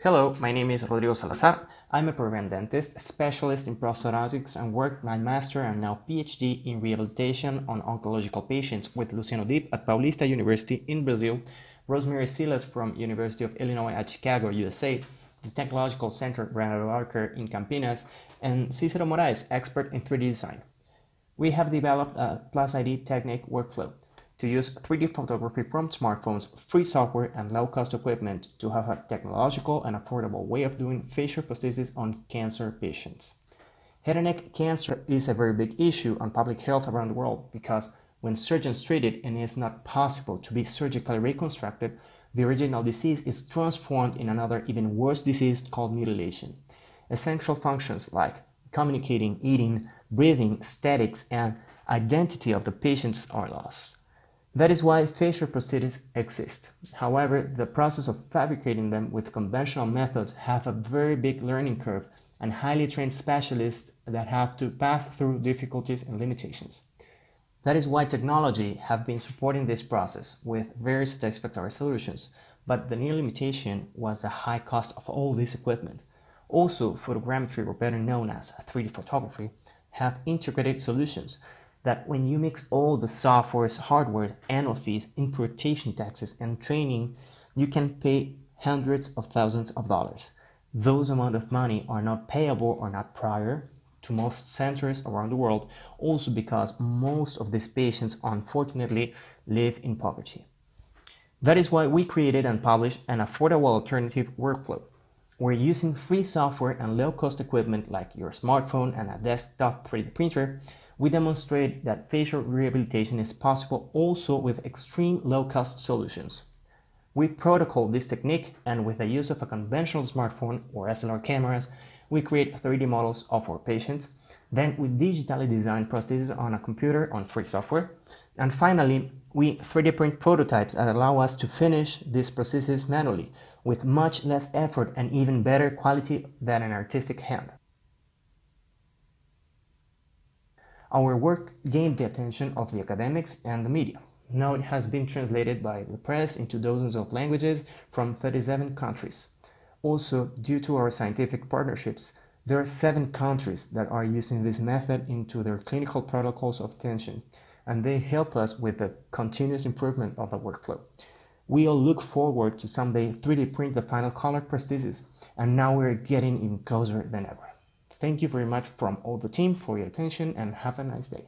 Hello, my name is Rodrigo Salazar. I'm a program dentist, specialist in prosthodontics, and worked my master and now PhD in rehabilitation on oncological patients with Luciano Dib at Paulista University in Brazil, Rosemary Seelaus from University of Illinois at Chicago, USA, the Technological Center Renato Archer in Campinas, and Cicero Moraes, expert in 3D design. We have developed a Plus ID technique workflow to use 3D photography from smartphones, free software, and low cost equipment to have a technological and affordable way of doing facial prosthesis on cancer patients. Head and neck cancer is a very big issue on public health around the world because when surgeons treat it and it is not possible to be surgically reconstructed, the original disease is transformed in another even worse disease called mutilation. Essential functions like communicating, eating, breathing, statics, and identity of the patients are lost. That is why facial prosthetics exist. However, the process of fabricating them with conventional methods have a very big learning curve and highly trained specialists that have to pass through difficulties and limitations. That is why technology have been supporting this process with very satisfactory solutions, but the new limitation was the high cost of all this equipment. Also, photogrammetry, or better known as 3D photography, have integrated solutions that when you mix all the software's hardware, annual fees, importation taxes, and training, you can pay hundreds of thousands of dollars. Those amount of money are not payable or not prior to most centers around the world, also because most of these patients unfortunately live in poverty. That is why we created and published an affordable alternative workflow. We're using free software and low-cost equipment like your smartphone and a desktop 3D printer we demonstrate that facial rehabilitation is possible also with extreme low-cost solutions. We protocol this technique and with the use of a conventional smartphone or SLR cameras, we create 3D models of our patients. Then we digitally design prostheses on a computer on free software. And finally, we 3D print prototypes that allow us to finish these prostheses manually with much less effort and even better quality than an artistic hand. Our work gained the attention of the academics and the media. Now it has been translated by the press into dozens of languages from 37 countries. Also, due to our scientific partnerships, there are seven countries that are using this method into their clinical protocols of attention, and they help us with the continuous improvement of the workflow. We all look forward to someday 3D print the final color prosthesis, and now we're getting even closer than ever. Thank you very much from all the team for your attention and have a nice day.